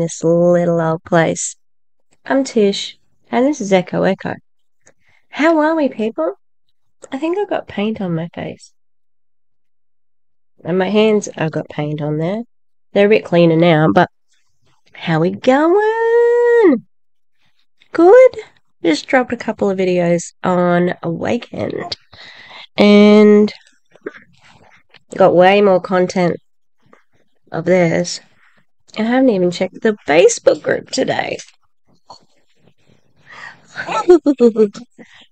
this little old place. I'm Tish, and this is Echo Echo. How are we, people? I think I've got paint on my face. And my hands, I've got paint on there. They're a bit cleaner now, but how we going? Good. Just dropped a couple of videos on a weekend and got way more content of theirs. I haven't even checked the Facebook group today.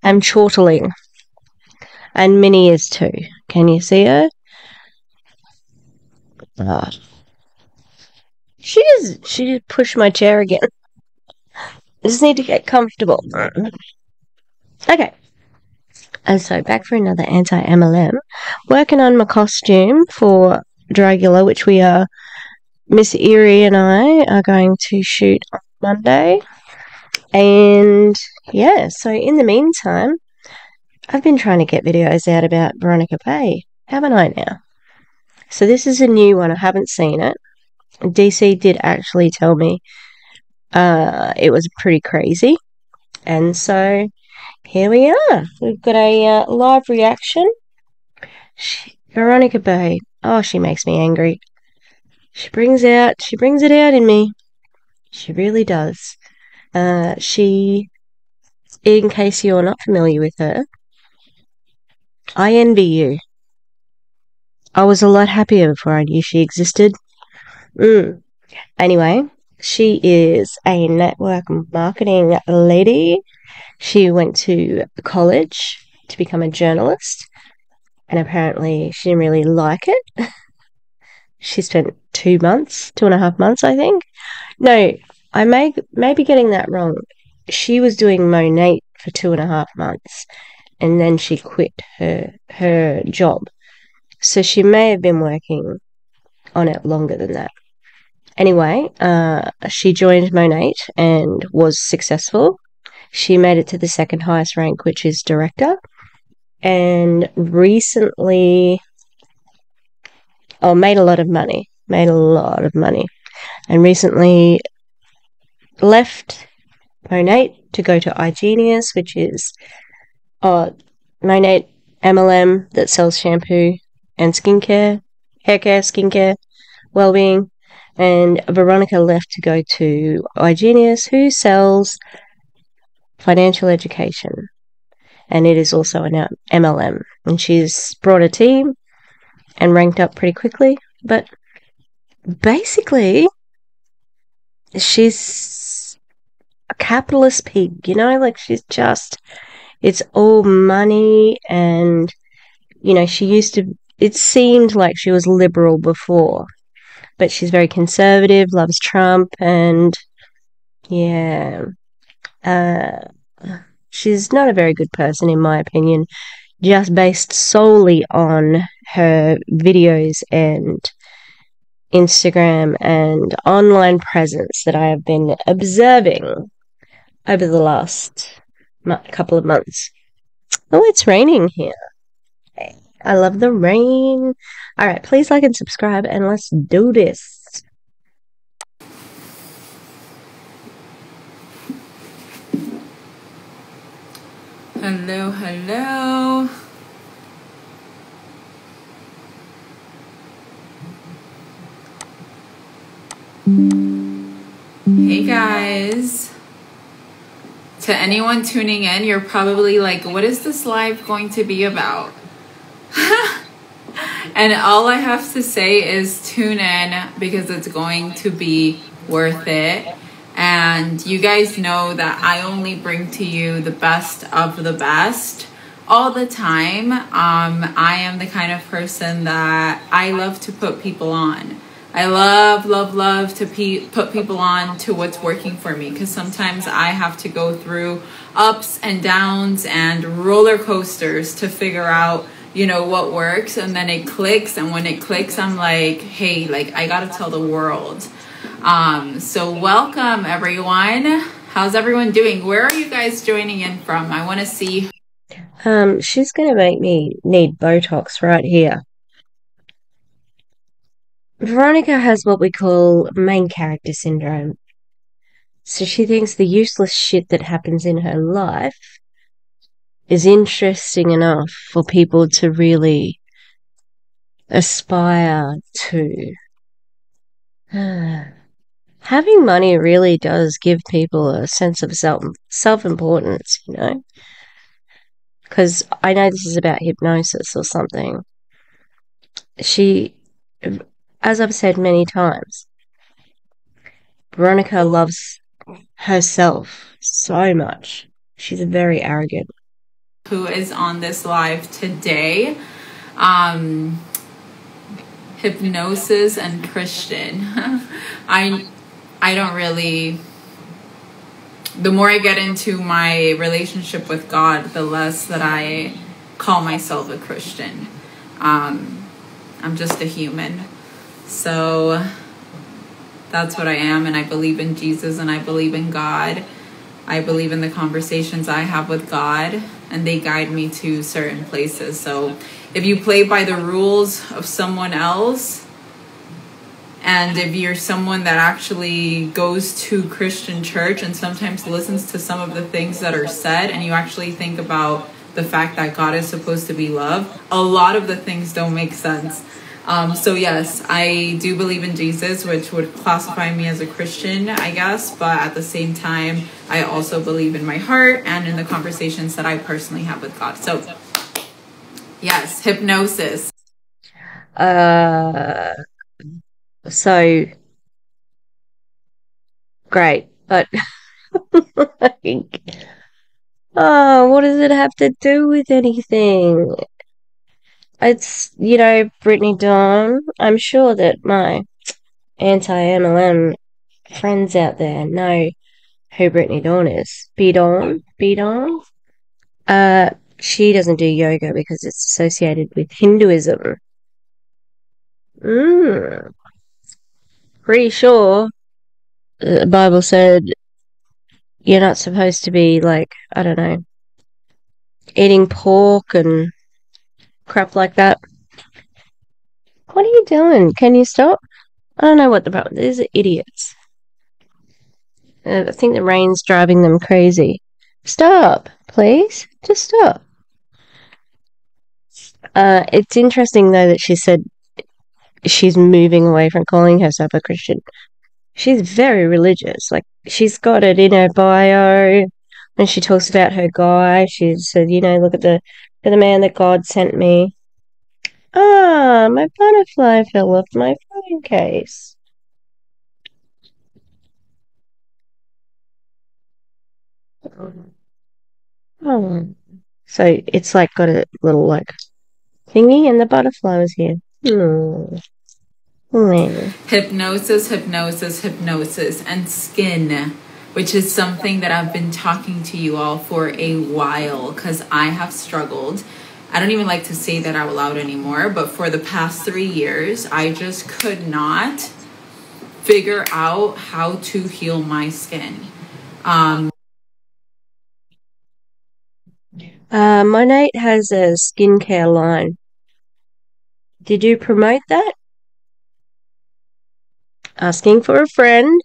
I'm chortling. And Minnie is too. Can you see her? Ah. She just she just pushed my chair again. I just need to get comfortable. Okay. And so back for another anti MLM. Working on my costume for Dragula, which we are Miss Erie and I are going to shoot on Monday. And yeah, so in the meantime, I've been trying to get videos out about Veronica Bay, haven't I now? So this is a new one. I haven't seen it. DC did actually tell me uh, it was pretty crazy. And so here we are. We've got a uh, live reaction. She, Veronica Bay. Oh, she makes me angry. She brings out, she brings it out in me. She really does. Uh, she, in case you're not familiar with her, I envy you. I was a lot happier before I knew she existed. Mm. Anyway, she is a network marketing lady. She went to college to become a journalist, and apparently she didn't really like it. she spent two months, two and a half months, I think. No, I may may be getting that wrong. She was doing Monat for two and a half months, and then she quit her her job. So she may have been working on it longer than that. Anyway, uh, she joined Monat and was successful. She made it to the second highest rank, which is director. And recently, oh, made a lot of money. Made a lot of money. And recently left Monat to go to iGenius, which is uh, Monat MLM that sells shampoo and skincare, hair care, skincare, well-being. And Veronica left to go to iGenius, who sells financial education. And it is also an MLM. And she's brought a team and ranked up pretty quickly. But basically, she's a capitalist pig, you know? Like, she's just, it's all money. And, you know, she used to, it seemed like she was liberal before but she's very conservative, loves Trump, and yeah, uh, she's not a very good person, in my opinion, just based solely on her videos and Instagram and online presence that I have been observing over the last couple of months. Oh, it's raining here. I love the rain. All right, please like and subscribe, and let's do this. Hello, hello. Hey guys. To anyone tuning in, you're probably like, what is this live going to be about? and all I have to say is tune in because it's going to be worth it. And you guys know that I only bring to you the best of the best all the time. Um, I am the kind of person that I love to put people on. I love, love, love to pe- put people on to what's working for me because sometimes I have to go through ups and downs and roller coasters to figure out you know what works and then it clicks and when it clicks i'm like hey like i gotta tell the world. Um, so welcome everyone. How's everyone doing? Where are you guys joining in from? I want to see um she's gonna make me need botox right here Veronica has what we call main character syndrome. So she thinks the useless shit that happens in her life is interesting enough for people to really aspire to. Having money really does give people a sense of self self importance, you know. Because I know this is about hypnosis or something. She, as I've said many times, Veronica loves herself so much. She's very arrogant. Who is on this live today? Um, hypnosis and Christian. I I don't really the more I get into my relationship with God, the less that I call myself a Christian. Um, I'm just a human. So that's what I am, and I believe in Jesus and I believe in God. I believe in the conversations I have with God, and they guide me to certain places. So if you play by the rules of someone else, and if you're someone that actually goes to Christian church and sometimes listens to some of the things that are said, and you actually think about the fact that God is supposed to be love, a lot of the things don't make sense. Um, so, yes, I do believe in Jesus, which would classify me as a Christian, I guess, but at the same time, I also believe in my heart and in the conversations that I personally have with God. So, yes, hypnosis. Uh, so great, but like, oh, what does it have to do with anything? It's you know Brittany Dawn. I'm sure that my anti MLM friends out there know who Brittany Dawn is. B Dawn, B Dawn. Uh, she doesn't do yoga because it's associated with Hinduism. Mm pretty sure the Bible said you're not supposed to be like, I don't know, eating pork and crap like that. What are you doing? Can you stop? I don't know what the problem. These are idiots. Uh, I think the rain's driving them crazy. Stop, please. Just stop. Uh, it's interesting though that she said she's moving away from calling herself a Christian she's very religious. Like she's got it in her bio when she talks about her guy. She said, you know, look at the look at the man that God sent me. Ah, my butterfly fell off my phone case. Oh, so it's like got a little like thingy, and the butterfly was here. Hmm. Hypnosis, hypnosis, hypnosis, and skin, which is something that I've been talking to you all for a while because I have struggled. I don't even like to say that out loud anymore, but for the past three years, I just could not figure out how to heal my skin. Um, uh, has a skincare line. Did you promote that? asking for a friend.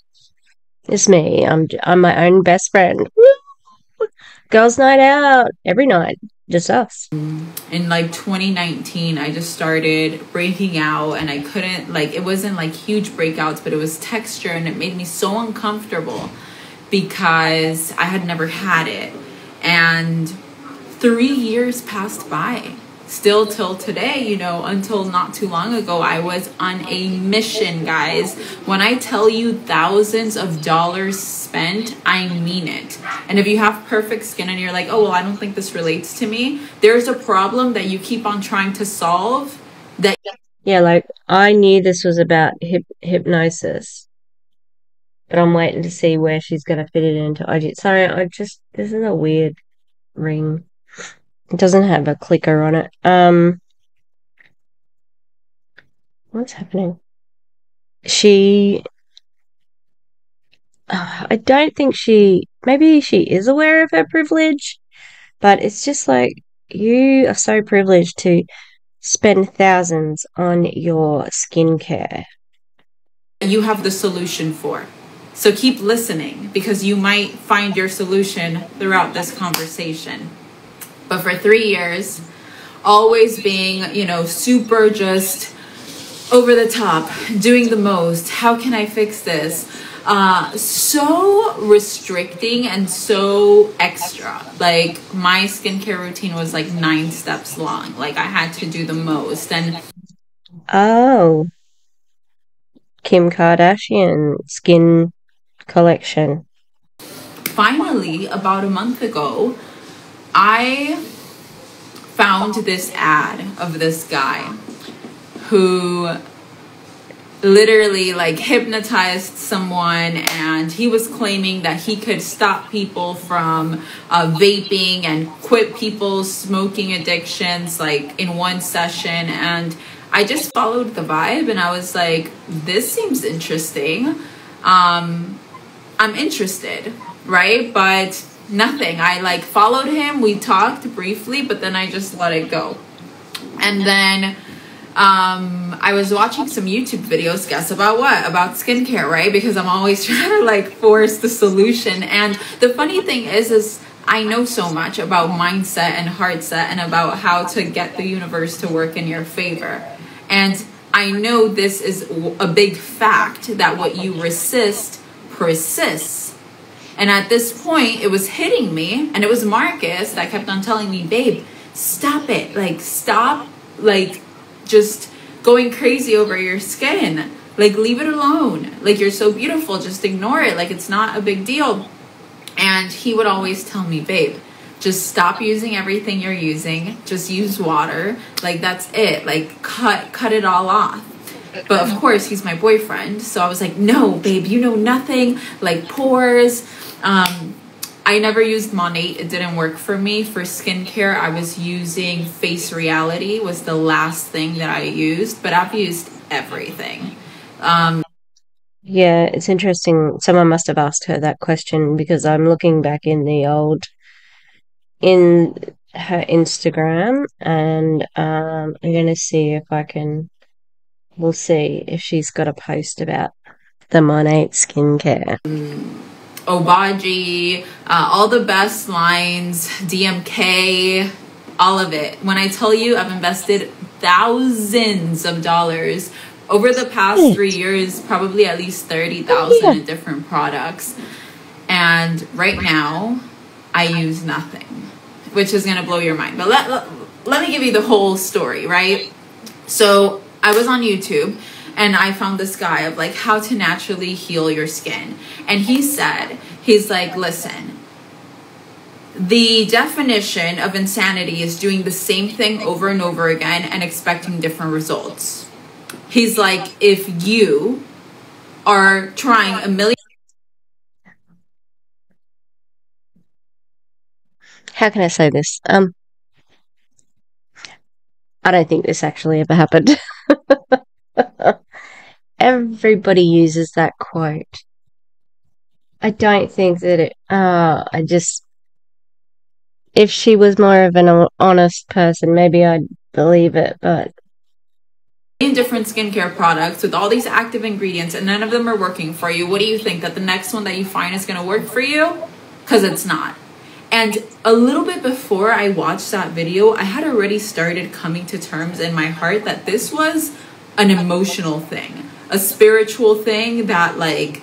It's me. I'm I'm my own best friend. Woo! Girls' night out every night, just us. In like 2019, I just started breaking out, and I couldn't like it wasn't like huge breakouts, but it was texture, and it made me so uncomfortable because I had never had it, and three years passed by still till today, you know, until not too long ago, I was on a mission, guys. When I tell you thousands of dollars spent, I mean it. And if you have perfect skin and you're like, oh, well, I don't think this relates to me, there's a problem that you keep on trying to solve that. Yeah, like I knew this was about hip- hypnosis. But I'm waiting to see where she's going to fit it into IG. Sorry, I just, this is a weird ring. It doesn't have a clicker on it. Um, what's happening? She, uh, I don't think she, maybe she is aware of her privilege, but it's just like you are so privileged to spend thousands on your skincare. you have the solution for. So keep listening because you might find your solution throughout this conversation. But for three years, always being, you know, super just over the top, doing the most. How can I fix this? Uh, so restricting and so extra. Like my skincare routine was like nine steps long. Like I had to do the most. And oh, Kim Kardashian skin collection. Finally, about a month ago, I found this ad of this guy who literally like hypnotized someone and he was claiming that he could stop people from uh, vaping and quit people's smoking addictions like in one session and i just followed the vibe and i was like this seems interesting. Um, i'm interested right? But nothing i like followed him we talked briefly but then i just let it go and then um, I was watching some YouTube videos. Guess about what? About skincare, right? Because I'm always trying to like force the solution. And the funny thing is, is I know so much about mindset and heart set and about how to get the universe to work in your favor. And I know this is a big fact that what you resist persists. And at this point, it was hitting me, and it was Marcus that kept on telling me, babe, stop it. Like, stop, like, just going crazy over your skin. Like, leave it alone. Like, you're so beautiful. Just ignore it. Like, it's not a big deal. And he would always tell me, babe, just stop using everything you're using. Just use water. Like, that's it. Like, cut, cut it all off. But of course, he's my boyfriend. So I was like, no, babe, you know nothing. Like, pores. Um, I never used Monat. It didn't work for me. For skincare, I was using Face Reality was the last thing that I used, but I've used everything. Um, yeah, it's interesting. Someone must have asked her that question because I'm looking back in the old in her Instagram and um, I'm going to see if I can we'll see if she's got a post about the Monat skincare. Obagi, uh, all the best lines, DMK, all of it. When I tell you I've invested thousands of dollars over the past three years, probably at least 30,000 in different products. And right now, I use nothing, which is going to blow your mind. But let, let, let me give you the whole story, right? So I was on YouTube and I found this guy of like how to naturally heal your skin. And he said, he's like, listen, the definition of insanity is doing the same thing over and over again and expecting different results. He's like, if you are trying a million. How can I say this? Um, I don't think this actually ever happened. Everybody uses that quote. I don't think that it, uh, I just, if she was more of an honest person, maybe I'd believe it, but. In different skincare products with all these active ingredients and none of them are working for you, what do you think? That the next one that you find is going to work for you? Because it's not. And a little bit before I watched that video, I had already started coming to terms in my heart that this was an emotional thing, a spiritual thing that like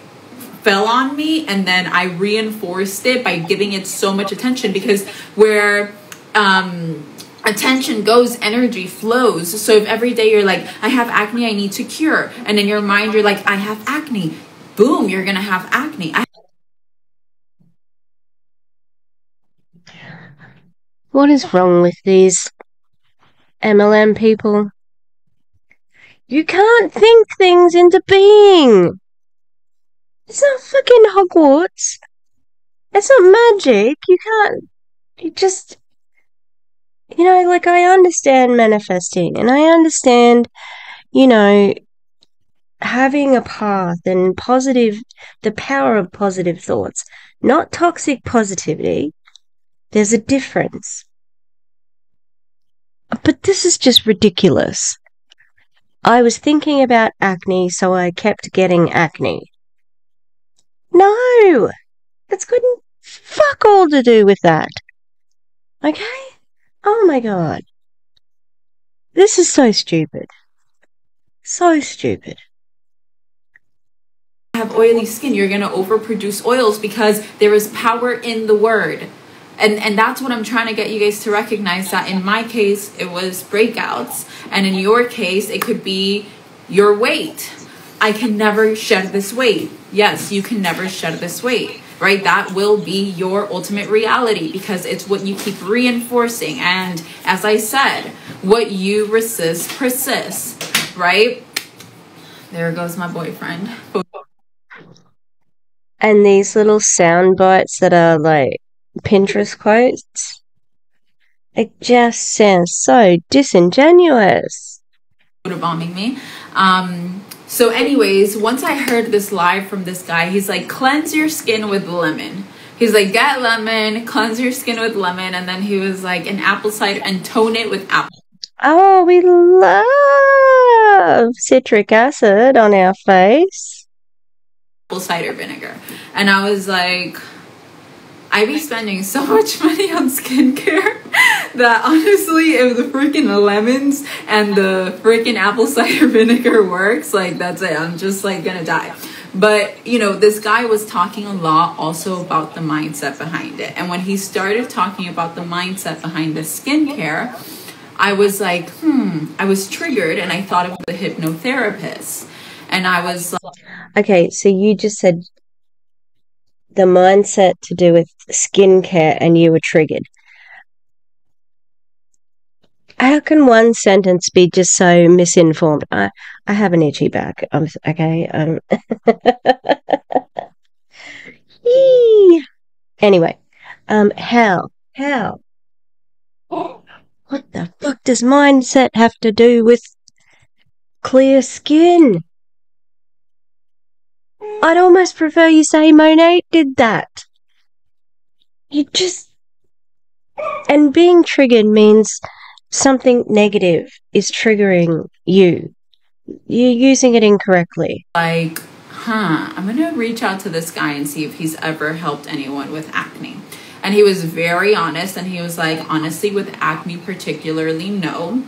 fell on me and then I reinforced it by giving it so much attention because where um attention goes energy flows. So if every day you're like i have acne i need to cure and in your mind you're like i have acne boom you're gonna have acne. I- what is wrong with these mlm people you can't think things into being. It's not fucking Hogwarts. It's not magic. You can't. You just. You know, like, I understand manifesting and I understand, you know, having a path and positive, the power of positive thoughts, not toxic positivity. There's a difference. But this is just ridiculous. I was thinking about acne, so I kept getting acne. No! It's got fuck all to do with that. Okay? Oh my god. This is so stupid. So stupid. have oily skin, you're going to overproduce oils because there is power in the word. And, and that's what I'm trying to get you guys to recognize that in my case, it was breakouts. And in your case, it could be your weight. I can never shed this weight. Yes, you can never shed this weight, right? That will be your ultimate reality because it's what you keep reinforcing. And as I said, what you resist persists, right? There goes my boyfriend. And these little sound bites that are like Pinterest quotes, it just sounds so disingenuous. Bombing me. Um, so, anyways, once I heard this live from this guy, he's like, cleanse your skin with lemon. He's like, get lemon, cleanse your skin with lemon, and then he was like, an apple cider and tone it with apple. Oh, we love citric acid on our face. Apple cider vinegar. And I was like, I be spending so much money on skincare that honestly, if the freaking lemons and the freaking apple cider vinegar works, like that's it. I'm just like gonna die. But you know, this guy was talking a lot also about the mindset behind it. And when he started talking about the mindset behind the skincare, I was like, hmm, I was triggered and I thought of the hypnotherapist. And I was like, Okay, so you just said the mindset to do with skincare and you were triggered. How can one sentence be just so misinformed? I, I have an itchy back. I'm okay. Um, anyway, um, how? How? What the fuck does mindset have to do with clear skin? I'd almost prefer you say Monat did that. You just. And being triggered means something negative is triggering you. You're using it incorrectly. like, huh, I'm gonna reach out to this guy and see if he's ever helped anyone with acne. And he was very honest and he was like, honestly, with acne particularly, no.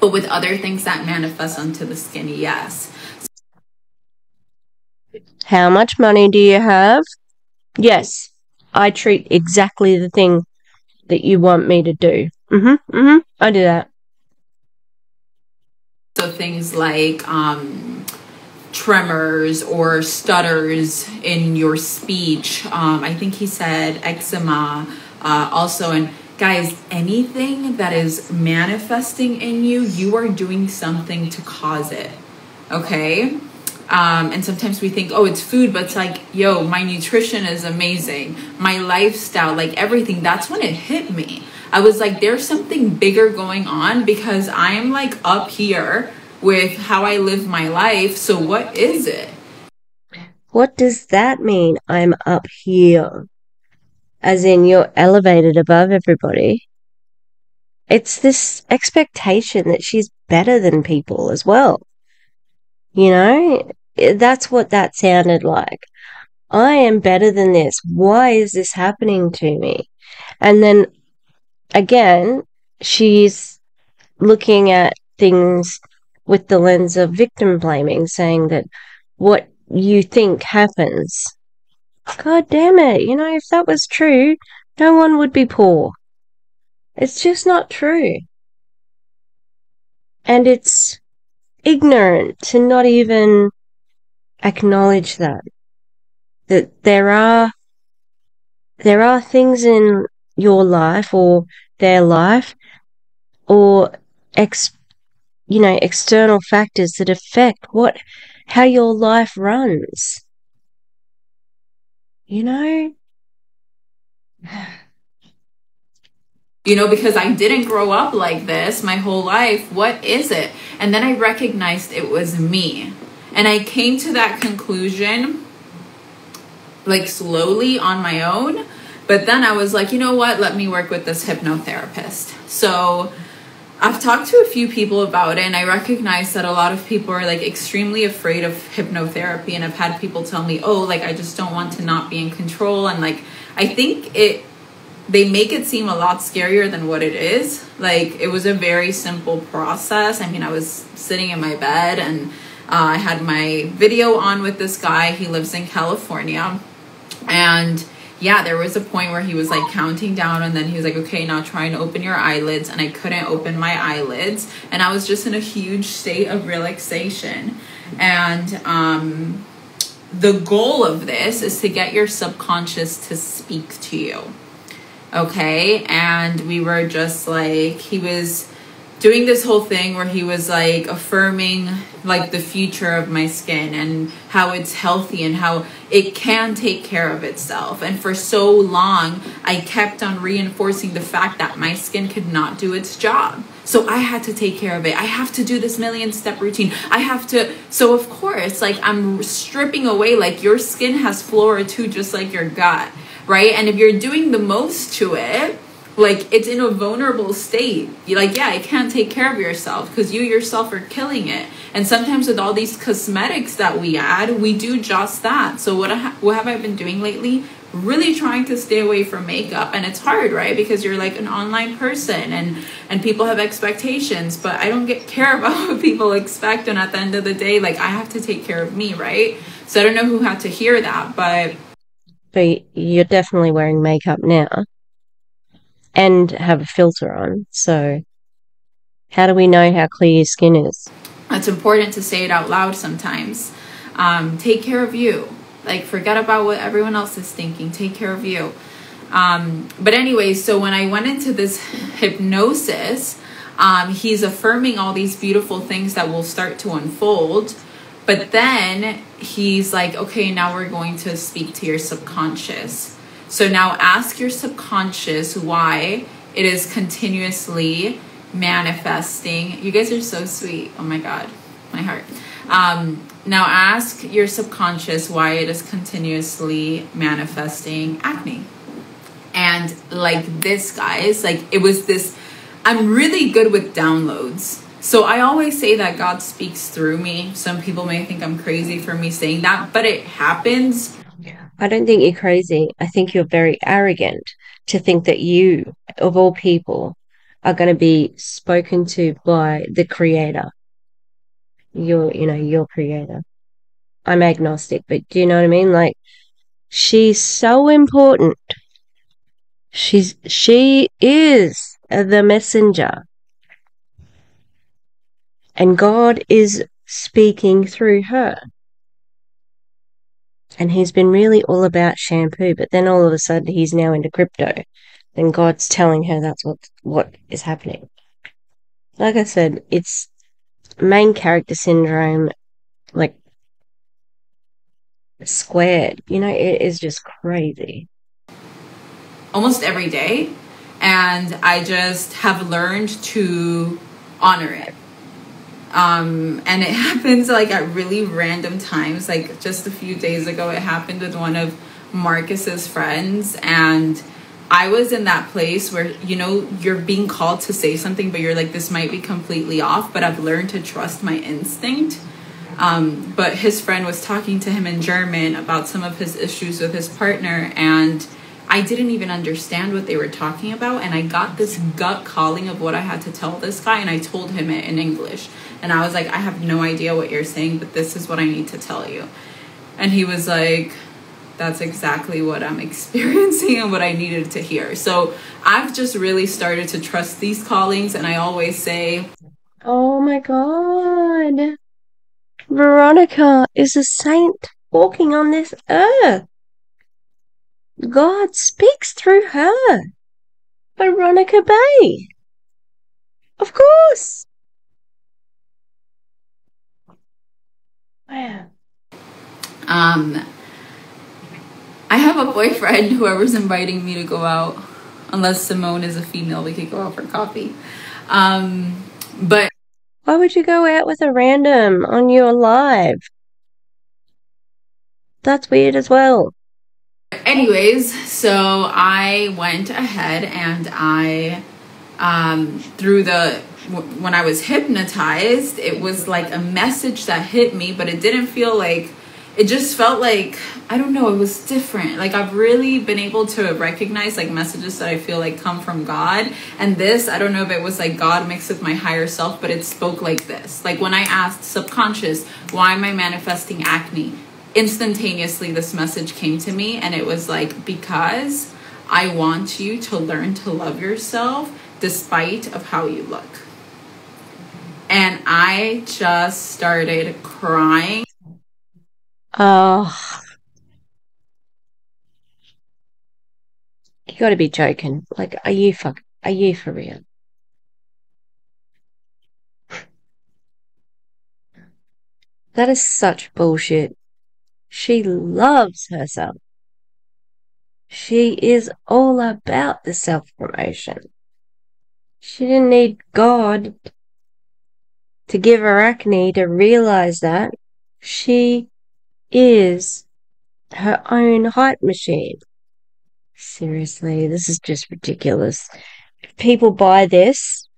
But with other things that manifest onto the skin, yes. How much money do you have? Yes, I treat exactly the thing that you want me to do. Mm-hmm, mm-hmm, I do that. So things like um, tremors or stutters in your speech. Um, I think he said eczema uh, also. And guys, anything that is manifesting in you, you are doing something to cause it. Okay? Um, and sometimes we think, oh, it's food, but it's like, yo, my nutrition is amazing. My lifestyle, like everything. That's when it hit me. I was like, there's something bigger going on because I am like up here with how I live my life. So what is it? What does that mean? I'm up here. As in, you're elevated above everybody. It's this expectation that she's better than people as well. You know, that's what that sounded like. I am better than this. Why is this happening to me? And then again, she's looking at things with the lens of victim blaming, saying that what you think happens. God damn it. You know, if that was true, no one would be poor. It's just not true. And it's ignorant to not even acknowledge that. That there are, there are things in your life or their life or ex, you know, external factors that affect what, how your life runs. You know? you know, because I didn't grow up like this my whole life. What is it? And then I recognized it was me. And I came to that conclusion like slowly on my own. But then I was like, you know what? Let me work with this hypnotherapist. So I've talked to a few people about it, and I recognize that a lot of people are like extremely afraid of hypnotherapy. And I've had people tell me, "Oh, like I just don't want to not be in control." And like I think it, they make it seem a lot scarier than what it is. Like it was a very simple process. I mean, I was sitting in my bed and uh, I had my video on with this guy. He lives in California, and yeah, there was a point where he was like counting down and then he was like, okay, now try and open your eyelids. And I couldn't open my eyelids. And I was just in a huge state of relaxation. And um, the goal of this is to get your subconscious to speak to you. Okay. And we were just like, he was doing this whole thing where he was like affirming like the future of my skin and how it's healthy and how it can take care of itself. And for so long i kept on reinforcing the fact that my skin could not do its job. So i had to take care of it. I have to do this million step routine. I have to so of course like i'm stripping away like your skin has flora too just like your gut right? And if you're doing the most to it like it's in a vulnerable state. You're like yeah i can't take care of yourself because you yourself are killing it. And sometimes with all these cosmetics that we add we do just that. So what, I, what have i been doing lately? Really trying to stay away from makeup. And it's hard right? Because you're like an online person and and people have expectations but i don't get care about what people expect. And at the end of the day like i have to take care of me right? So i don't know who had to hear that but but you're definitely wearing makeup now and have a filter on. So, how do we know how clear your skin is? It's important to say it out loud sometimes. Um, take care of you. Like, forget about what everyone else is thinking. Take care of you. Um, but, anyway, so when I went into this hypnosis, um, he's affirming all these beautiful things that will start to unfold. But then he's like, okay, now we're going to speak to your subconscious. So now ask your subconscious why it is continuously manifesting. You guys are so sweet. Oh my God, my heart. Um, now ask your subconscious why it is continuously manifesting acne. And like this, guys, like it was this. I'm really good with downloads. So I always say that God speaks through me. Some people may think I'm crazy for me saying that, but it happens I don't think you're crazy. I think you're very arrogant to think that you, of all people, are going to be spoken to by the creator. Your, you know, your creator. I'm agnostic, but do you know what I mean? Like, she's so important. She's, she is the messenger. And God is speaking through her and he's been really all about shampoo, but then all of a sudden he's now into crypto. Then God's telling her that's what what is happening. Like I said, it's main character syndrome, like squared. You know, it is just crazy. Almost every day, and I just have learned to honor it um, and it happens like at really random times. Like just a few days ago, it happened with one of Marcus's friends, and I was in that place where you know you're being called to say something, but you're like, this might be completely off. But I've learned to trust my instinct. Um, but his friend was talking to him in German about some of his issues with his partner, and I didn't even understand what they were talking about. And I got this gut calling of what I had to tell this guy, and I told him it in English. And I was like, I have no idea what you're saying, but this is what I need to tell you. And he was like, that's exactly what I'm experiencing and what I needed to hear. So I've just really started to trust these callings, and I always say, Oh my God. Veronica is a saint walking on this earth. God speaks through her. Veronica Bay. Of course. Wow. Um, I have a boyfriend. Whoever's inviting me to go out, unless Simone is a female, we could go out for coffee. Um, but why would you go out with a random on your live? That's weird as well. Anyways, so I went ahead and I, um, through the when I was hypnotized, it was like a message that hit me, but it didn't feel like it just felt like I don't know, it was different. Like I've really been able to recognize like messages that I feel like come from God. And this, I don't know if it was like God mixed with my higher self, but it spoke like this. Like when I asked subconscious, why am I manifesting acne? Instantaneously this message came to me and it was like because I want you to learn to love yourself despite of how you look. And I just started crying Oh. You gotta be joking. Like, are you fuck? Are you for real? That is such bullshit. She loves herself. She is all about the self promotion. She didn't need God to give her acne to realize that. She is her own hype machine. Seriously, this is just ridiculous. If people buy this,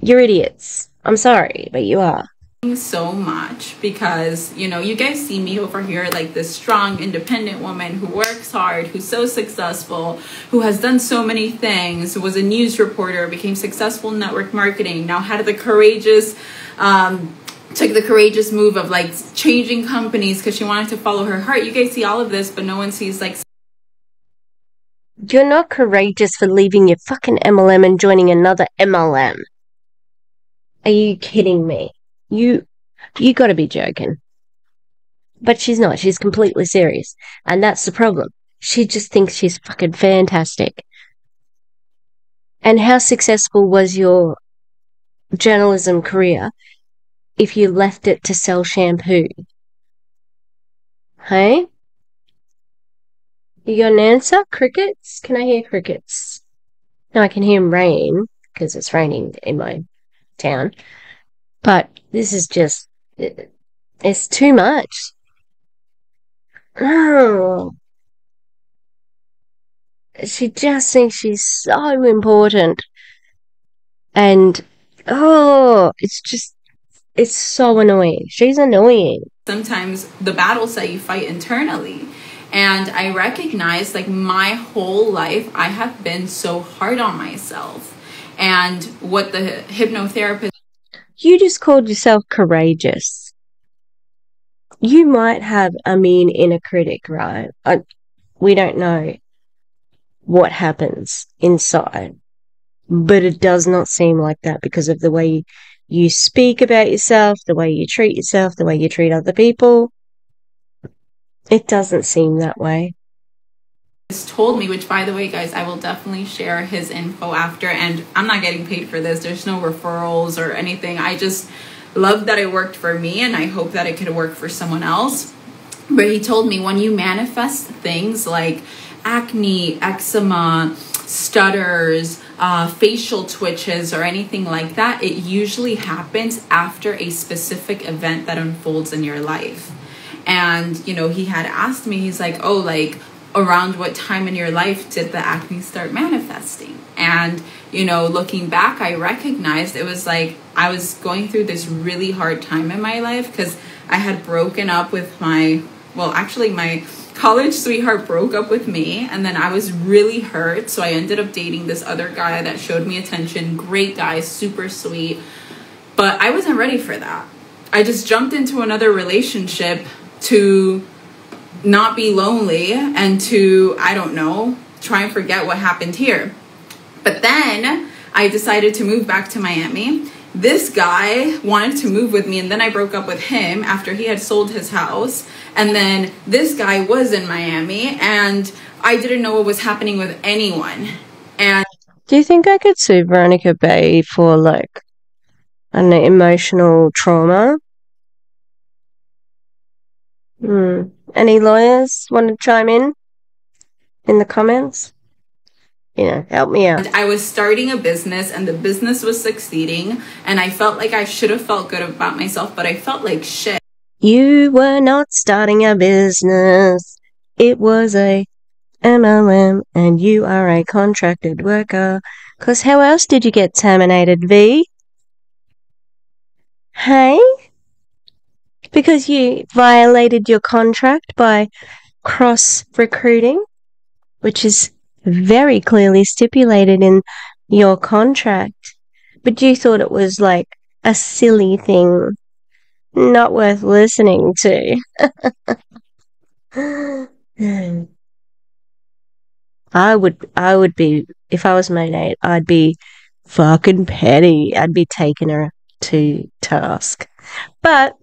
you're idiots. I'm sorry, but you are so much because you know you guys see me over here like this strong independent woman who works hard who's so successful who has done so many things was a news reporter became successful in network marketing now had the courageous um, took the courageous move of like changing companies because she wanted to follow her heart you guys see all of this but no one sees like you're not courageous for leaving your fucking MLM and joining another MLM. Are you kidding me? You, you gotta be joking. But she's not. She's completely serious. And that's the problem. She just thinks she's fucking fantastic. And how successful was your journalism career if you left it to sell shampoo? Hey? You got an answer? Crickets? Can I hear crickets? No, I can hear rain because it's raining in my town. But this is just, it, it's too much. She just thinks she's so important. And, oh, it's just, it's so annoying. She's annoying. Sometimes the battles that you fight internally. And I recognize, like, my whole life, I have been so hard on myself. And what the hypnotherapist you just called yourself courageous. You might have a mean inner critic, right? I, we don't know what happens inside, but it does not seem like that because of the way you speak about yourself, the way you treat yourself, the way you treat other people. It doesn't seem that way told me which by the way guys i will definitely share his info after and i'm not getting paid for this. There's no referrals or anything. I just love that it worked for me and i hope that it could work for someone else. But he told me when you manifest things like acne eczema stutters uh, facial twitches or anything like that it usually happens after a specific event that unfolds in your life. And you know he had asked me he's like oh like around what time in your life did the acne start manifesting? And, you know, looking back, I recognized it was like I was going through this really hard time in my life because I had broken up with my, well, actually, my college sweetheart broke up with me and then I was really hurt. So I ended up dating this other guy that showed me attention. Great guy, super sweet. But I wasn't ready for that. I just jumped into another relationship to not be lonely and to, I don't know, try and forget what happened here. But then I decided to move back to Miami. This guy wanted to move with me, and then I broke up with him after he had sold his house. And then this guy was in Miami, and I didn't know what was happening with anyone. And do you think I could sue Veronica Bay for like an emotional trauma? Hmm. Any lawyers want to chime in in the comments? You know, help me out. I was starting a business and the business was succeeding and I felt like I should have felt good about myself, but I felt like shit. You were not starting a business. It was a MLM and you are a contracted worker. Cause how else did you get terminated, V? Hey? Because you violated your contract by cross recruiting, which is very clearly stipulated in your contract. But you thought it was like a silly thing, not worth listening to. I would, I would be, if I was Monat, I'd be fucking petty. I'd be taking her to task. But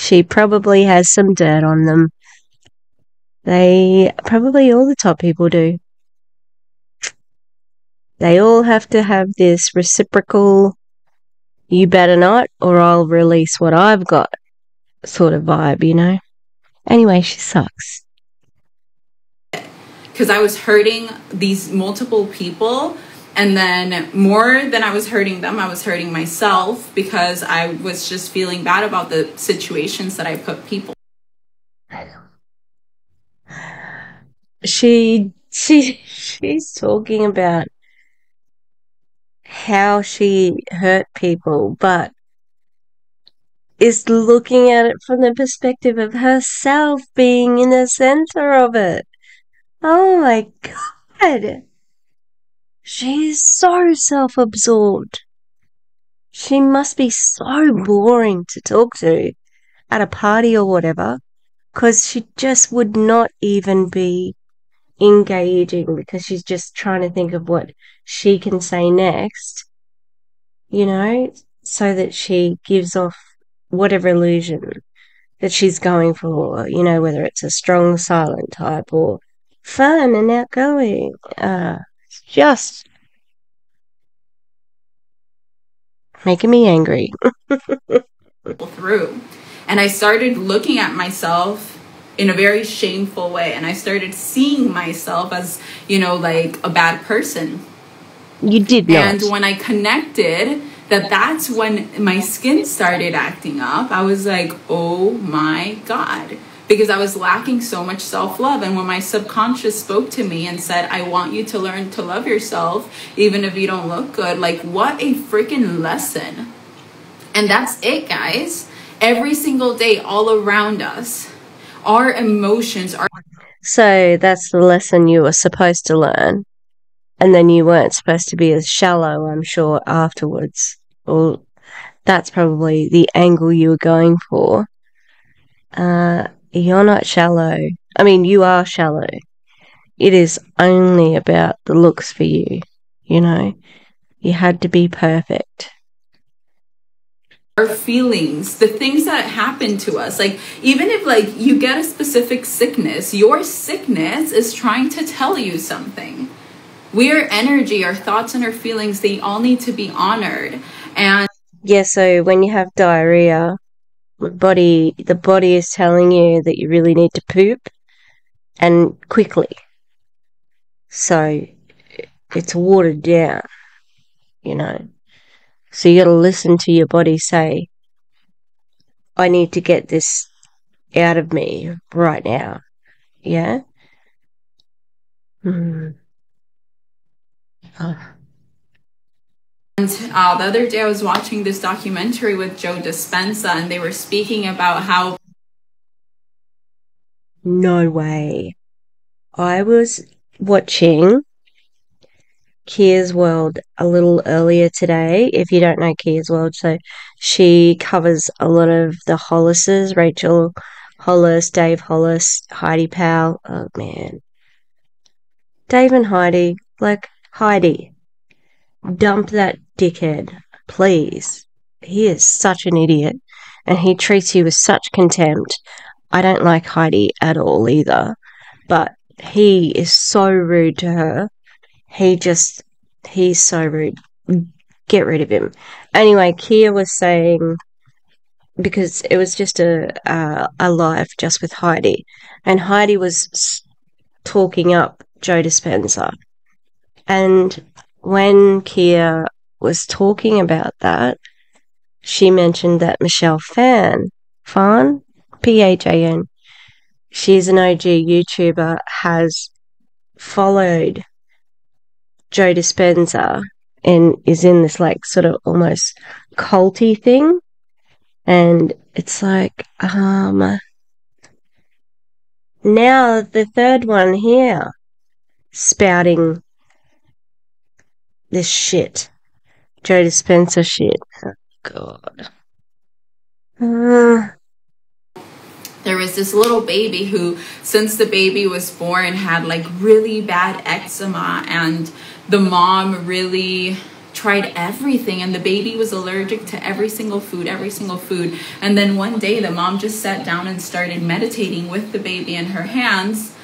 she probably has some dirt on them. They probably all the top people do. They all have to have this reciprocal, you better not, or I'll release what I've got sort of vibe, you know? Anyway, she sucks. Because I was hurting these multiple people and then more than I was hurting them, I was hurting myself because I was just feeling bad about the situations that I put people. She she she's talking about how she hurt people, but is looking at it from the perspective of herself being in the center of it. Oh my god. She's so self absorbed. She must be so boring to talk to at a party or whatever, because she just would not even be engaging because she's just trying to think of what she can say next, you know, so that she gives off whatever illusion that she's going for, you know, whether it's a strong silent type or fun and outgoing. Uh, just making me angry. through. And I started looking at myself in a very shameful way and I started seeing myself as, you know, like a bad person. You did not. And when I connected that that's when my skin started acting up, I was like, "Oh my god." Because I was lacking so much self love. And when my subconscious spoke to me and said, I want you to learn to love yourself, even if you don't look good, like, what a freaking lesson. And that's it, guys. Every single day, all around us, our emotions are. So that's the lesson you were supposed to learn. And then you weren't supposed to be as shallow, I'm sure, afterwards. Or that's probably the angle you were going for. Uh, you're not shallow. I mean, you are shallow. It is only about the looks for you, you know? You had to be perfect. Our feelings, the things that happen to us, like even if like you get a specific sickness, your sickness is trying to tell you something. We are energy, our thoughts and our feelings, they all need to be honored. And yeah, so when you have diarrhea, body the body is telling you that you really need to poop and quickly. So it's watered down, you know. So you got to listen to your body say, I need to get this out of me right now. Yeah? Mm. Oh. And uh, the other day, I was watching this documentary with Joe Dispenza, and they were speaking about how. No way. I was watching Kia's World a little earlier today. If you don't know Kia's World, so she covers a lot of the Hollises, Rachel Hollis, Dave Hollis, Heidi Powell. Oh man. Dave and Heidi, like Heidi, dump that dickhead, please. He is such an idiot and he treats you with such contempt. I don't like Heidi at all either, but he is so rude to her. He just, he's so rude. Get rid of him. Anyway, Kia was saying, because it was just a, uh, a live just with Heidi, and Heidi was talking up Joe Dispenza. And when Kia was talking about that, she mentioned that Michelle Fan, Phan, P H A N, she's an OG YouTuber, has followed Joe Dispenza and is in this like sort of almost culty thing. And it's like, um, now the third one here spouting this shit. Joe Dispenza shit. Oh, God. Uh, there was this little baby who since the baby was born had like really bad eczema and the mom really tried everything and the baby was allergic to every single food every single food and then one day the mom just sat down and started meditating with the baby in her hands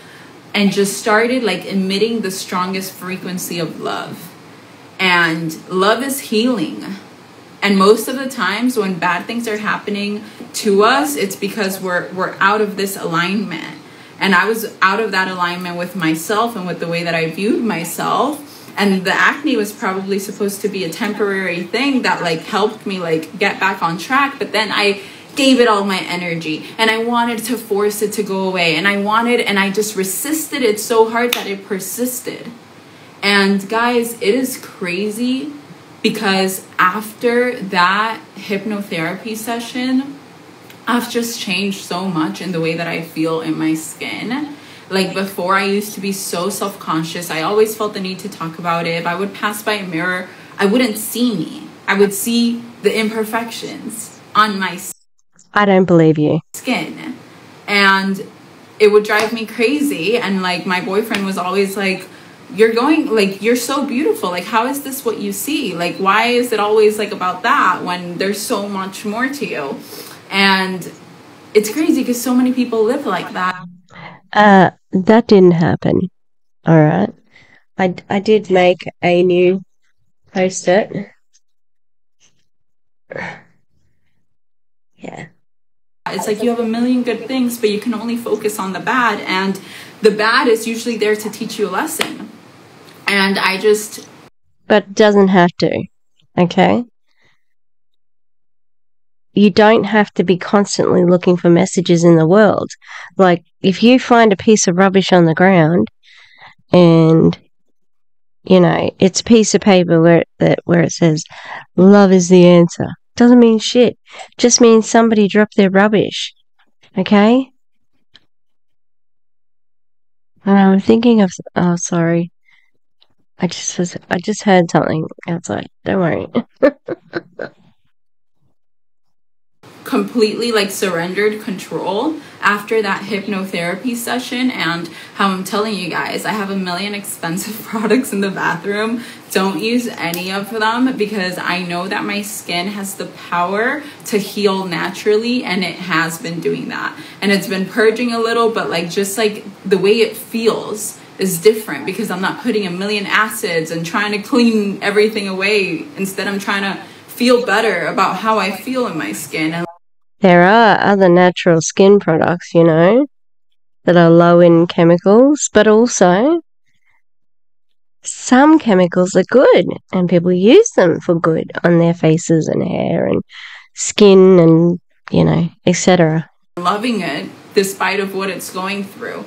and just started like emitting the strongest frequency of love and love is healing and most of the times when bad things are happening to us, it's because we're we're out of this alignment. And I was out of that alignment with myself and with the way that I viewed myself. And the acne was probably supposed to be a temporary thing that like helped me like get back on track, but then I gave it all my energy and I wanted to force it to go away and I wanted and I just resisted it so hard that it persisted. And guys, it is crazy because after that hypnotherapy session, I've just changed so much in the way that I feel in my skin. Like before, I used to be so self conscious. I always felt the need to talk about it. If I would pass by a mirror, I wouldn't see me. I would see the imperfections on my skin. I don't believe you. Skin. And it would drive me crazy. And like my boyfriend was always like, you're going like you're so beautiful. Like how is this what you see? Like why is it always like about that when there's so much more to you? And it's crazy because so many people live like that. Uh that didn't happen. All right. I i did make a new post it yeah. It's like you have a million good things but you can only focus on the bad and the bad is usually there to teach you a lesson and I just. But doesn't have to, okay? You don't have to be constantly looking for messages in the world. Like, if you find a piece of rubbish on the ground and you know, it's a piece of paper where that where it says love is the answer. Doesn't mean shit. Just means somebody dropped their rubbish. Okay? And I'm thinking of oh sorry. I just was I just heard something outside. Don't worry. completely like surrendered control after that hypnotherapy session and how I'm telling you guys I have a million expensive products in the bathroom don't use any of them because I know that my skin has the power to heal naturally and it has been doing that and it's been purging a little but like just like the way it feels is different because I'm not putting a million acids and trying to clean everything away. Instead, I'm trying to feel better about how I feel in my skin. There are other natural skin products, you know, that are low in chemicals, but also some chemicals are good and people use them for good on their faces and hair and skin and, you know, etc. Loving it despite of what it's going through.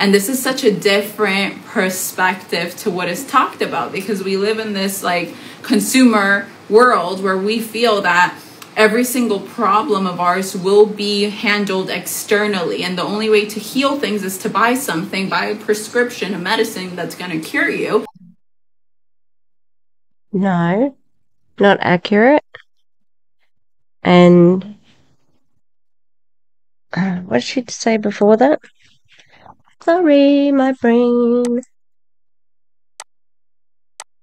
And this is such a different perspective to what is talked about because we live in this like consumer world where we feel that every single problem of ours will be handled externally. And the only way to heal things is to buy something, buy a prescription, a medicine that's going to cure you. No, not accurate. And uh, what did she say before that? Sorry, my brain.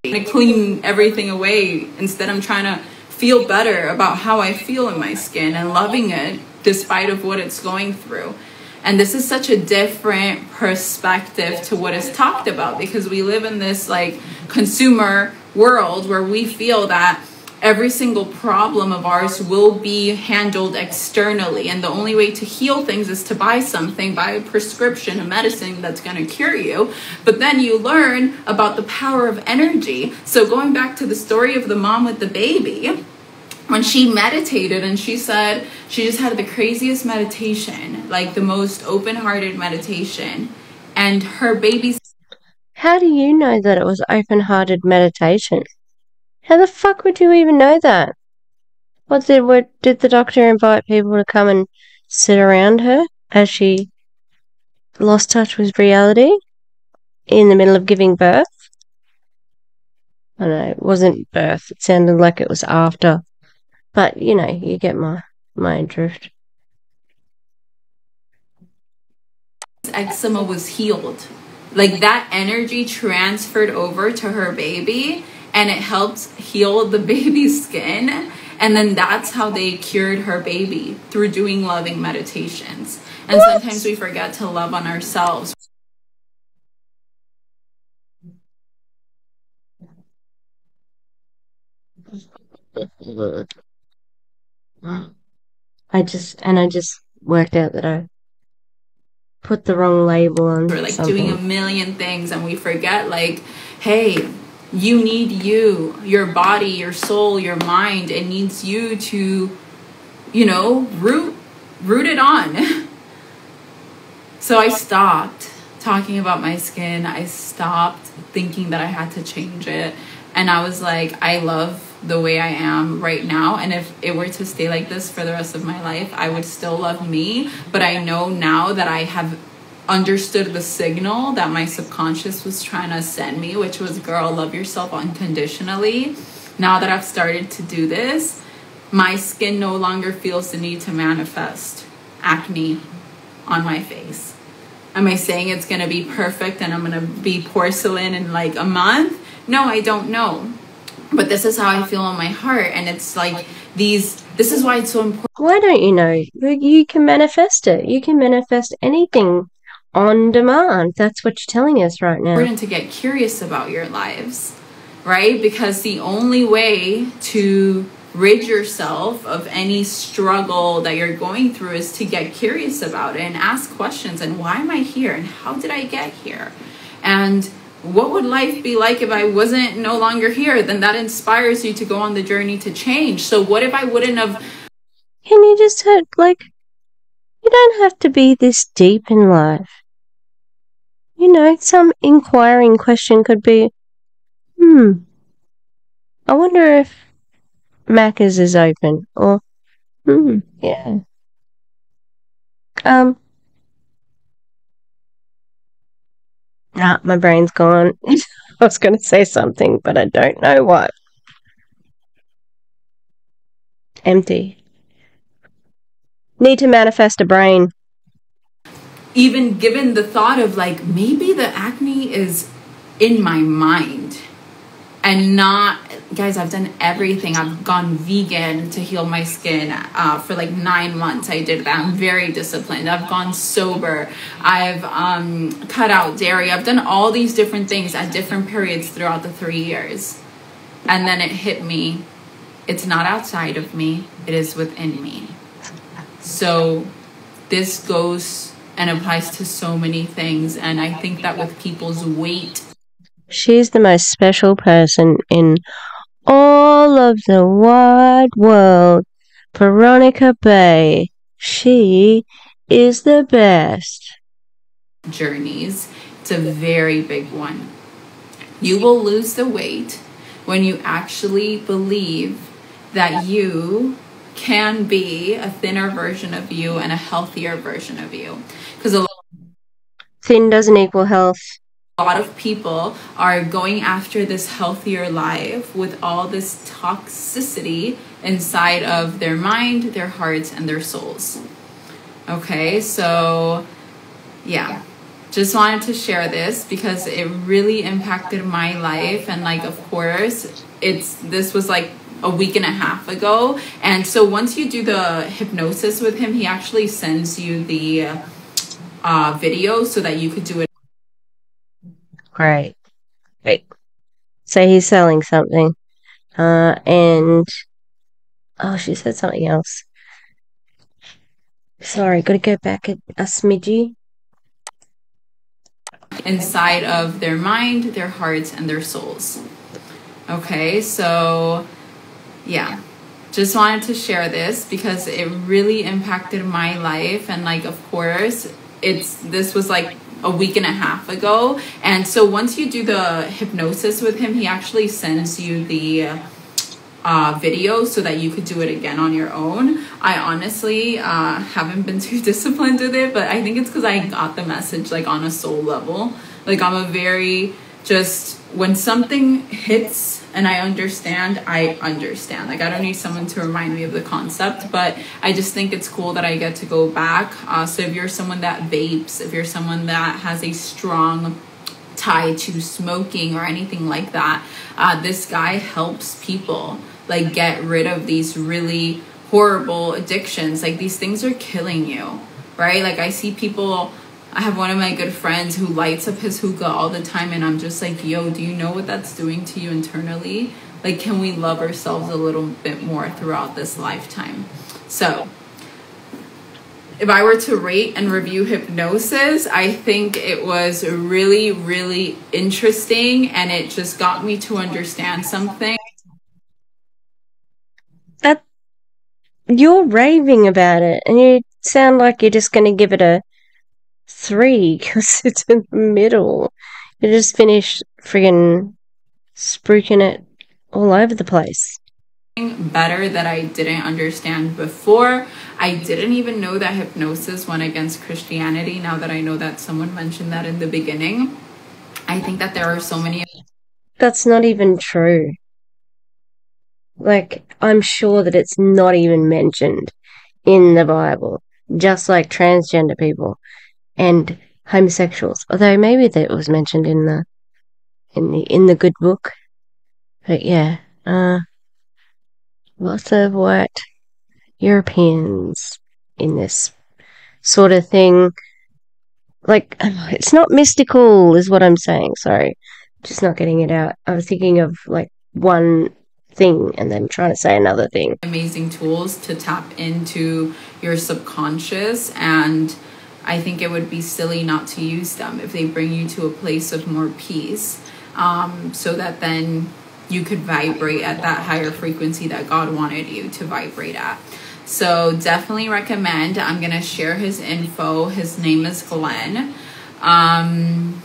I clean everything away. Instead, I'm trying to feel better about how I feel in my skin and loving it despite of what it's going through. And this is such a different perspective to what is talked about because we live in this like consumer world where we feel that every single problem of ours will be handled externally. And the only way to heal things is to buy something, buy a prescription, a medicine that's going to cure you. But then you learn about the power of energy. So, going back to the story of the mom with the baby, when she meditated and she said she just had the craziest meditation, like the most open hearted meditation, and her baby. How do you know that it was open hearted meditation? How the fuck would you even know that? What did what did the doctor invite people to come and sit around her as she lost touch with reality in the middle of giving birth? I don't know it wasn't birth. It sounded like it was after, but you know, you get my my drift. eczema was healed. Like that energy transferred over to her baby and it helped heal the baby's skin. And then that's how they cured her baby through doing loving meditations. And what? sometimes we forget to love on ourselves. I just, and I just worked out that I put the wrong label on. We're like something. doing a million things and we forget, like, hey, you need you, your body, your soul, your mind. It needs you to, you know, root root it on. so I stopped talking about my skin. I stopped thinking that I had to change it. And I was like, I love the way I am right now. And if it were to stay like this for the rest of my life, I would still love me. But I know now that I have understood the signal that my subconscious was trying to send me, which was, girl, love yourself unconditionally. Now that I've started to do this, my skin no longer feels the need to manifest acne on my face. Am I saying it's gonna be perfect and I'm gonna be porcelain in like a month? No, I don't know but this is how I feel in my heart. And it's like these, this is why it's so important. Why don't you know? You can manifest it. You can manifest anything on demand. That's what you're telling us right now. Important to get curious about your lives, right? Because the only way to rid yourself of any struggle that you're going through is to get curious about it and ask questions and why am I here and how did I get here? And what would life be like if I wasn't no longer here? Then that inspires you to go on the journey to change. So what if I wouldn't have Can you just have like you don't have to be this deep in life. You know, some inquiring question could be, hmm, I wonder if Macca's is open, or, hmm, yeah. Um, Nah, my brain's gone. I was going to say something, but I don't know what. Empty. Need to manifest a brain. Even given the thought of like, maybe the acne is in my mind and not guys i've done everything. I've gone vegan to heal my skin uh, for like nine months. I did that. I'm very disciplined. I've gone sober. I've um, cut out dairy. I've done all these different things at different periods throughout the three years. And then it hit me. It's not outside of me. It is within me. So this goes and applies to so many things and i think that with people's weight she's the most special person in all of the wide world. Veronica Bay. She is the best. Journeys. It's a very big one. You will lose the weight when you actually believe that you can be a thinner version of you and a healthier version of you. Because a thin doesn't equal health. A lot of people are going after this healthier life with all this toxicity inside of their mind, their hearts, and their souls. Okay, so yeah, just wanted to share this because it really impacted my life, and like, of course, it's this was like a week and a half ago, and so once you do the hypnosis with him, he actually sends you the uh, video so that you could do it Great. Great. So he's selling something. Uh, and oh, she said something else. Sorry, gotta go back a, a smidgy. Inside of their mind, their hearts, and their souls. Okay, so yeah, just wanted to share this because it really impacted my life, and like, of course, it's this was like a week and a half ago. And so once you do the hypnosis with him, he actually sends you the uh, video so that you could do it again on your own. I honestly uh, haven't been too disciplined with it, but I think it's because I got the message like on a soul level. Like I'm a very just when something hits and I understand, I understand. Like I don't need someone to remind me of the concept, but I just think it's cool that I get to go back. Uh, so if you're someone that vapes, if you're someone that has a strong tie to smoking or anything like that, uh, this guy helps people like get rid of these really horrible addictions. Like these things are killing you, right? Like I see people I have one of my good friends who lights up his hookah all the time, and I'm just like, yo, do you know what that's doing to you internally? Like, can we love ourselves a little bit more throughout this lifetime? So, if I were to rate and review hypnosis, I think it was really, really interesting, and it just got me to understand something. That you're raving about it, and you sound like you're just going to give it a three because it's in the middle. You just finished friggin' spruiking it all over the place. Better that I didn't understand before. I didn't even know that hypnosis went against Christianity. Now that I know that someone mentioned that in the beginning, I think that there are so many. That's not even true. Like, I'm sure that it's not even mentioned in the Bible, just like transgender people and homosexuals. Although maybe that was mentioned in the in the in the good book. But yeah, uh lots of white Europeans in this sort of thing. Like it's not mystical is what I'm saying, sorry. Just not getting it out. I was thinking of like one thing and then trying to say another thing. Amazing tools to tap into your subconscious and I think it would be silly not to use them if they bring you to a place of more peace um, so that then you could vibrate at that higher frequency that God wanted you to vibrate at. So definitely recommend. I'm going to share his info. His name is Glenn. Um,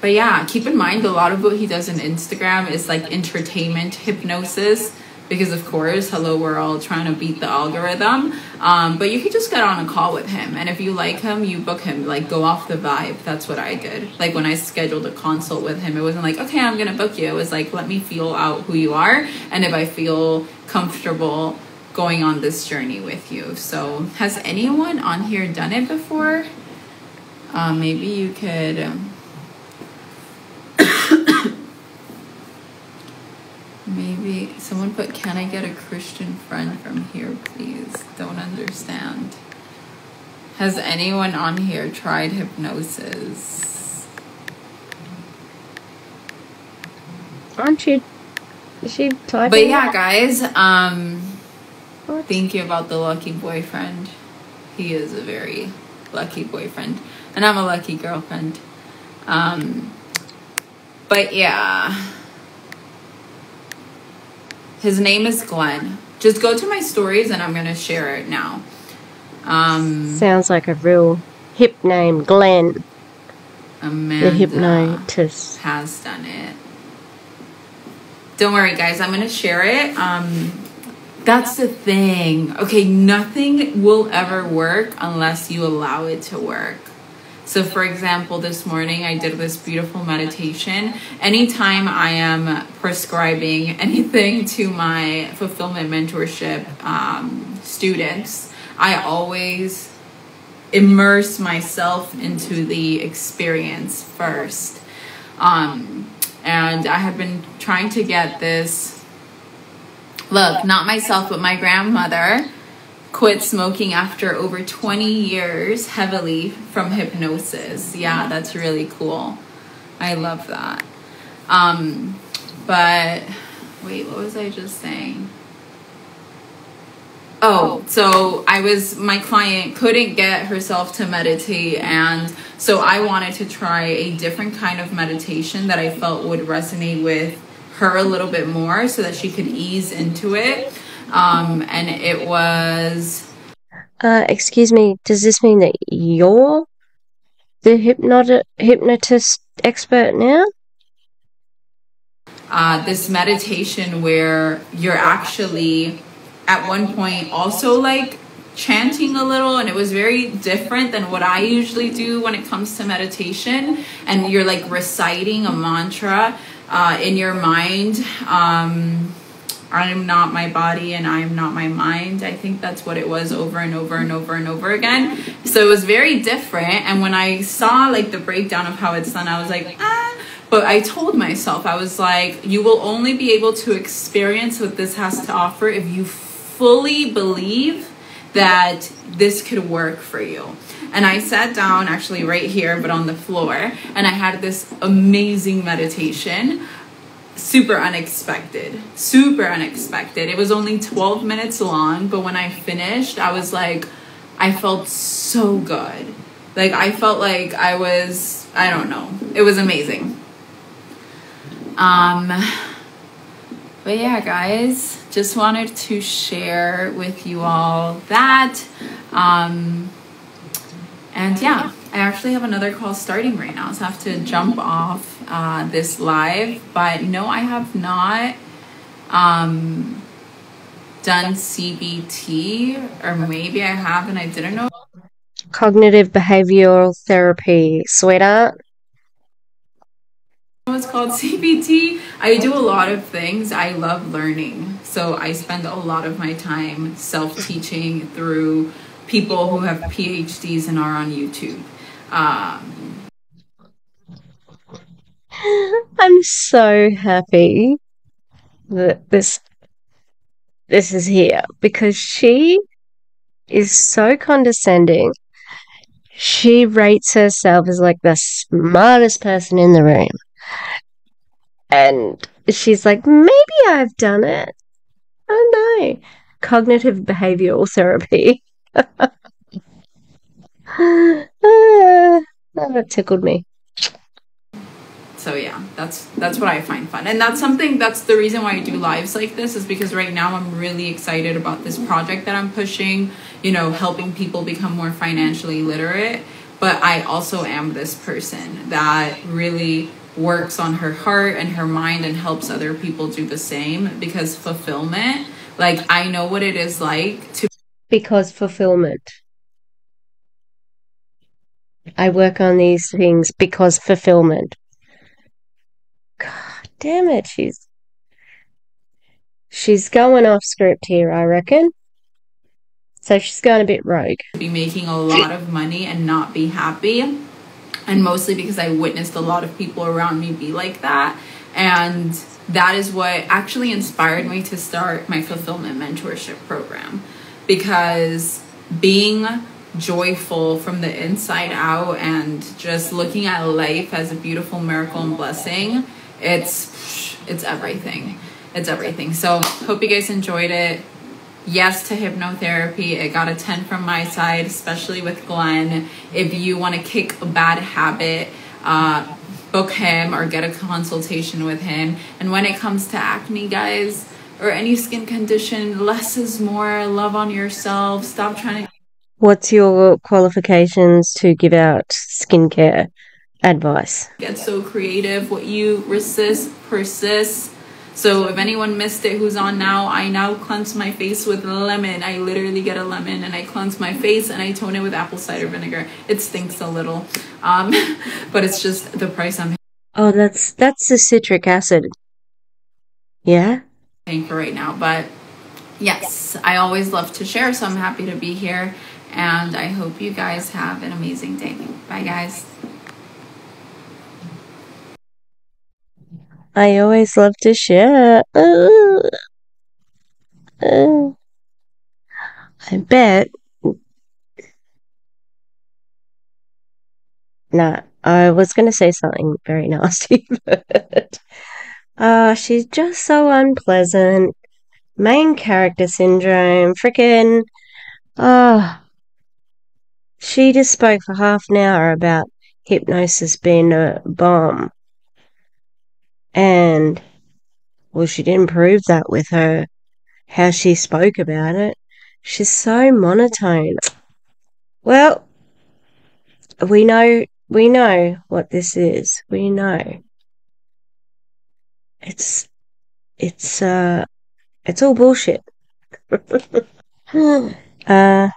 but yeah, keep in mind a lot of what he does on Instagram is like entertainment hypnosis because of course hello we're all trying to beat the algorithm. Um, but you could just get on a call with him and if you like him you book him like go off the vibe. That's what i did. Like when i scheduled a consult with him it wasn't like okay i'm gonna book you. It was like let me feel out who you are and if i feel comfortable going on this journey with you. So has anyone on here done it before? Uh, maybe you could um, Maybe someone put, Can I get a Christian friend from here, please? Don't understand. Has anyone on here tried hypnosis? Aren't you? Is she typing? But yeah, guys, um, what? thank you about the lucky boyfriend. He is a very lucky boyfriend, and I'm a lucky girlfriend. Um, but yeah. His name is Glenn. Just go to my stories and I'm going to share it now. Um, Sounds like a real hip name, Glenn. Amanda the hypnotist has done it. Don't worry, guys. I'm going to share it. Um, that's the thing. Okay, nothing will ever work unless you allow it to work. So, for example, this morning I did this beautiful meditation. Anytime I am prescribing anything to my fulfillment mentorship um, students, I always immerse myself into the experience first. Um, and I have been trying to get this look, not myself, but my grandmother quit smoking after over 20 years heavily from hypnosis. Yeah, that's really cool. I love that. Um, but wait, what was I just saying? Oh, so I was, my client couldn't get herself to meditate, and so I wanted to try a different kind of meditation that I felt would resonate with her a little bit more so that she could ease into it. Um, and it was. Uh, excuse me, does this mean that you're the hypnot- hypnotist expert now? uh, this meditation where you're actually at one point also like chanting a little and it was very different than what I usually do when it comes to meditation and you're like reciting a mantra uh, in your mind um, I'm not my body and I'm not my mind. I think that's what it was over and over and over and over again. So it was very different. And when I saw like the breakdown of how it's done, I was like, ah. But I told myself, I was like, you will only be able to experience what this has to offer if you fully believe that this could work for you. And I sat down actually right here, but on the floor, and I had this amazing meditation super unexpected. Super unexpected. It was only 12 minutes long, but when I finished, I was like, I felt so good. Like, I felt like I was, I don't know, it was amazing. Um, but yeah, guys, just wanted to share with you all that. Um, and yeah, I actually have another call starting right now, so I have to jump off uh, this live. But no, I have not um, done CBT, or maybe I have and I didn't know. Cognitive behavioral therapy, sweetheart. It's called CBT. I do a lot of things. I love learning. So I spend a lot of my time self teaching through people who have PhDs and are on YouTube. Um, I'm so happy that this this is here because she is so condescending. She rates herself as like the smartest person in the room. And she's like, maybe I've done it. Oh no. Cognitive behavioral therapy. that tickled me. So yeah, that's that's what I find fun. And that's something that's the reason why I do lives like this is because right now I'm really excited about this project that I'm pushing, you know, helping people become more financially literate, but I also am this person that really works on her heart and her mind and helps other people do the same because fulfillment, like I know what it is like to because fulfillment I work on these things because fulfillment. God damn it, she's she's going off script here, I reckon. So she's going a bit rogue. Be making a lot of money and not be happy. And mostly because I witnessed a lot of people around me be like that. And that is what actually inspired me to start my fulfillment mentorship program. Because being joyful from the inside out and just looking at life as a beautiful miracle and blessing it's it's everything. It's everything. So hope you guys enjoyed it. Yes to hypnotherapy. It got a 10 from my side especially with glenn. If you want to kick a bad habit uh, book him or get a consultation with him. And when it comes to acne guys or any skin condition less is more. Love on yourself. Stop trying to What's your qualifications to give out skincare advice? Get so creative. What you resist persists. So if anyone missed it who's on now, I now cleanse my face with lemon. I literally get a lemon and I cleanse my face and I tone it with apple cider vinegar. It stinks a little, um, but it's just the price I'm Oh, that's that's the citric acid. Yeah. Paying for right now, but yes, I always love to share, so I'm happy to be here. And I hope you guys have an amazing day. Bye, guys. I always love to share. Uh, uh, I bet. Nah, I was going to say something very nasty, but. Uh, she's just so unpleasant. Main character syndrome. Freaking. Uh, she just spoke for half an hour about hypnosis being a bomb. And, well, she didn't prove that with her, how she spoke about it. She's so monotone. Well, we know, we know what this is. We know. it's it's uh it's all bullshit. uh,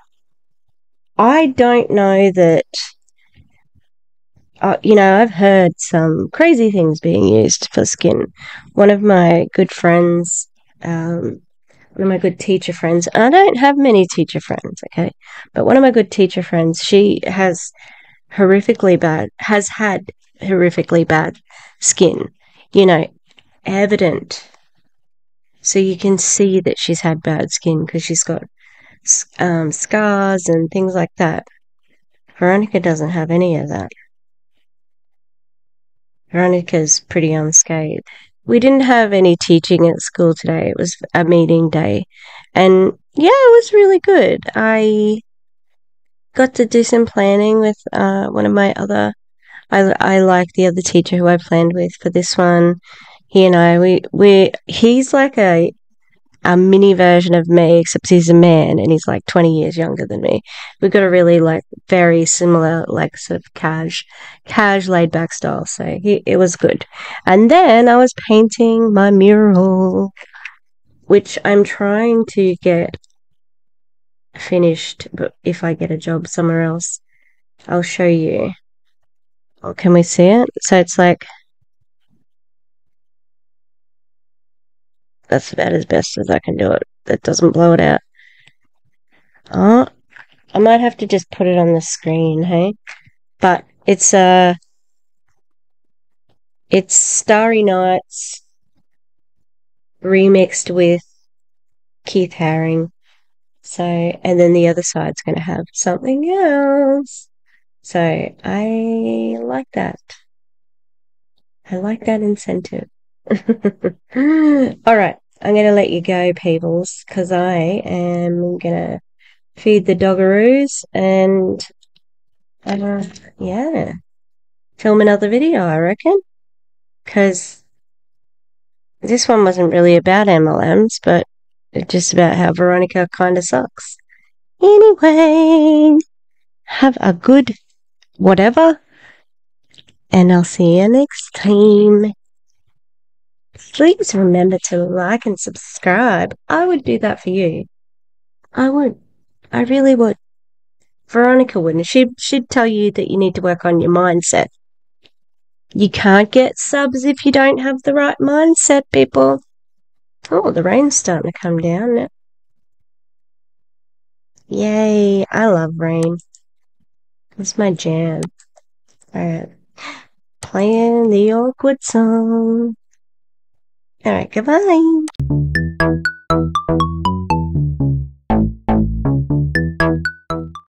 I don't know that. Uh, you know, I've heard some crazy things being used for skin. One of my good friends, um, one of my good teacher friends, I don't have many teacher friends, okay, but one of my good teacher friends, she has horrifically bad, has had horrifically bad skin. You know, evident. So you can see that she's had bad skin because she's got um, scars and things like that. Veronica doesn't have any of that. Veronica's pretty unscathed. We didn't have any teaching at school today. It was a meeting day. And yeah, it was really good. I got to do some planning with uh, one of my other. I, I like the other teacher who I planned with for this one. He and I, we, we, he's like a a mini version of me, except he's a man and he's like 20 years younger than me. We've got a really like very similar, like sort of cash, cash laid back style. So he, it was good. And then I was painting my mural, which I'm trying to get finished. But if I get a job somewhere else, I'll show you. Oh, can we see it? So it's like That's about as best as I can do it. That doesn't blow it out. Oh, I might have to just put it on the screen, hey? But it's, uh, it's Starry Nights remixed with Keith Haring. So, and then the other side's going to have something else. So I like that. I like that incentive. All right. I'm going to let you go, peoples, because I am going to feed the doggeroos and, uh, yeah, film another video, I reckon. Because this one wasn't really about MLMs, but just about how Veronica kind of sucks. Anyway, have a good whatever, and I'll see you next time. Please remember to like and subscribe. I would do that for you. I would. I really would. Veronica wouldn't. She, she'd tell you that you need to work on your mindset. You can't get subs if you don't have the right mindset, people. Oh, the rain's starting to come down. Yay, I love rain. It's my jam. Alright. Playing the awkward song. All right, goodbye.